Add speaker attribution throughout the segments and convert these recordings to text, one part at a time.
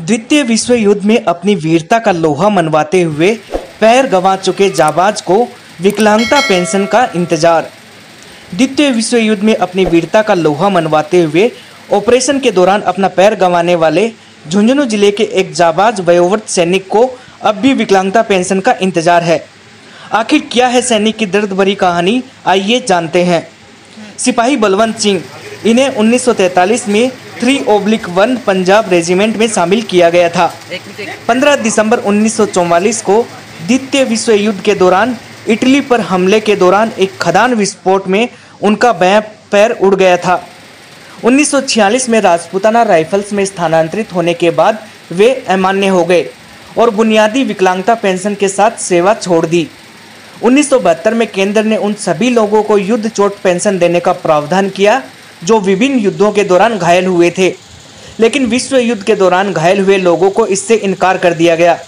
Speaker 1: द्वितीय विश्व युद्ध में अपनी वीरता का लोहा मनवाते हुए पैर गंवा चुके जाबाज को विकलांगता पेंशन का इंतज़ार। द्वितीय विश्व युद्ध में अपनी वीरता का लोहा मनवाते हुए ऑपरेशन के दौरान अपना पैर गंवाने वाले झुंझुनू ज़िले के एक जाबाज वयोवृद्ध सैनिक को अब भी विकलांगता पेंशन का इंतज़ार है। आखिर क्या है सैनिक की दर्द भरी कहानी? आइए जानते हैं। सिपाही बलवंत सिंह इन्हें 1943 में three oblique one Punjab regiment में शामिल किया गया था। 15 दिसंबर 1944 को द्वितीय विश्व युद्ध के दौरान, इटली पर हमले के दौरान एक खदान विस्फोट में उनका बायां पैर उड़ गया था। 1946 में राजपूताना राइफल्स में स्थानांतरित होने के बाद वे अमान्य हो गए और बुनियादी विकलांगता पेंशन के साथ सेवा छोड़ दी। 1972 में केंद्र ने उन सभी लोगों को युद्ध चोट पेंशन देने का प्रावधान किया जो विभिन्न युद्धों के दौरान घायल हुए थे। लेकिन विश्व युद्ध के दौरान घायल हुए लोगों को इससे इनकार कर दिया गया।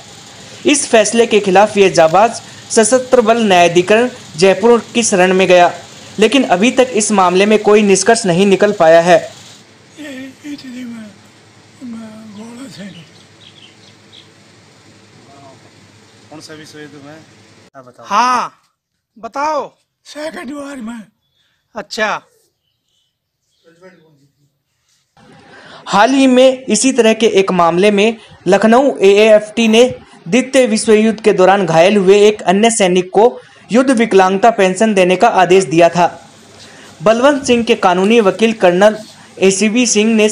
Speaker 1: इस फैसले के खिलाफ ये जाबाज सशस्त्र बल न्यायाधिकरण जयपुर की शरण में गया। लेकिन अभी तक इस मामले में कोई निष्कर्ष नहीं निकल पाया है।
Speaker 2: ये इटली में? में। घोड़ा
Speaker 1: हाल ही में इसी तरह के एक मामले में लखनऊ एएफटी ने द्वितीय विश्व युद्ध के दौरान घायल हुए एक अन्य सैनिक को युद्ध विकलांगता पेंशन देने का आदेश दिया था। बलवंत सिंह के कानूनी वकील कर्नल एसीबी सिंह ने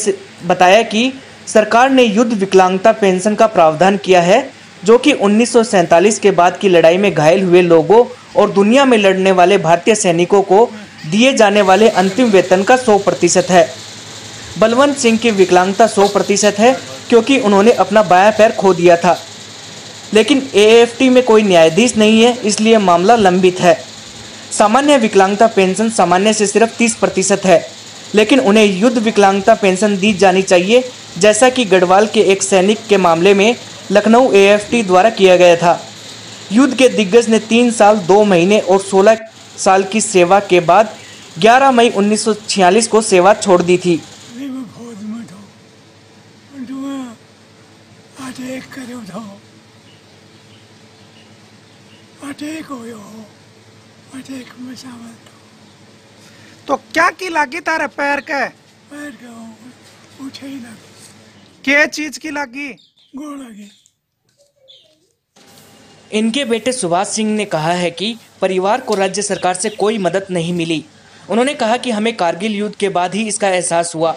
Speaker 1: बताया कि सरकार ने युद्ध विकलांगता पेंशन का प्रावधान किया है, जो कि 1947 के बाद की लड़ाई में घायल हुए लोगों और दुनिया में लड़ने वाले भारतीय सैनिकों को दिए जाने वाले अंतिम वेतन का 100 प्रतिशत है। बलवंत सिंह की विकलांगता 100 प्रतिशत है, क्योंकि उन्होंने अपना बाया पैर खो दिया था। लेकिन एएफटी में कोई न्यायाधीश नहीं है, इसलिए मामला लंबित है। सामान्य विकलांगता पेंशन सामान्य से सिर्फ़ 30 प्रतिशत है, लेकिन उन्हें युद्ध विकलांगता पेंशन दी जानी चाहिए, जैसा कि गढ़वाल के एक सैनिक के मामले में लखनऊ एएफटी द्वारा किया गया था। युद्ध के दिग्गज ने तीन साल, दो महीने और 16 साल की सेवा के बाद 11 मई 1946 को सेवा छोड़ दी थी।
Speaker 2: हो
Speaker 3: तो क्या की लागी तारे पैर के?
Speaker 2: पैर का उठे ही ना
Speaker 3: के चीज़ की लागी?
Speaker 2: घोड़ा की
Speaker 1: इनके बेटे सुभाष सिंह ने कहा है कि परिवार को राज्य सरकार से कोई मदद नहीं मिली। उन्होंने कहा कि हमें कारगिल युद्ध के बाद ही इसका एहसास हुआ।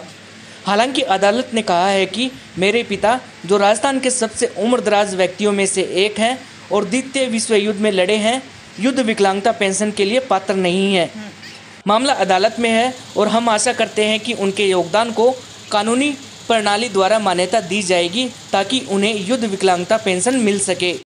Speaker 1: हालाँकि अदालत ने कहा है कि मेरे पिता, जो राजस्थान के सबसे उम्रदराज व्यक्तियों में से एक हैं और द्वितीय विश्व युद्ध में लड़े हैं, युद्ध विकलांगता पेंशन के लिए पात्र नहीं है। मामला अदालत में है और हम आशा करते हैं कि उनके योगदान को कानूनी प्रणाली द्वारा मान्यता दी जाएगी ताकि उन्हें युद्ध विकलांगता पेंशन मिल सके।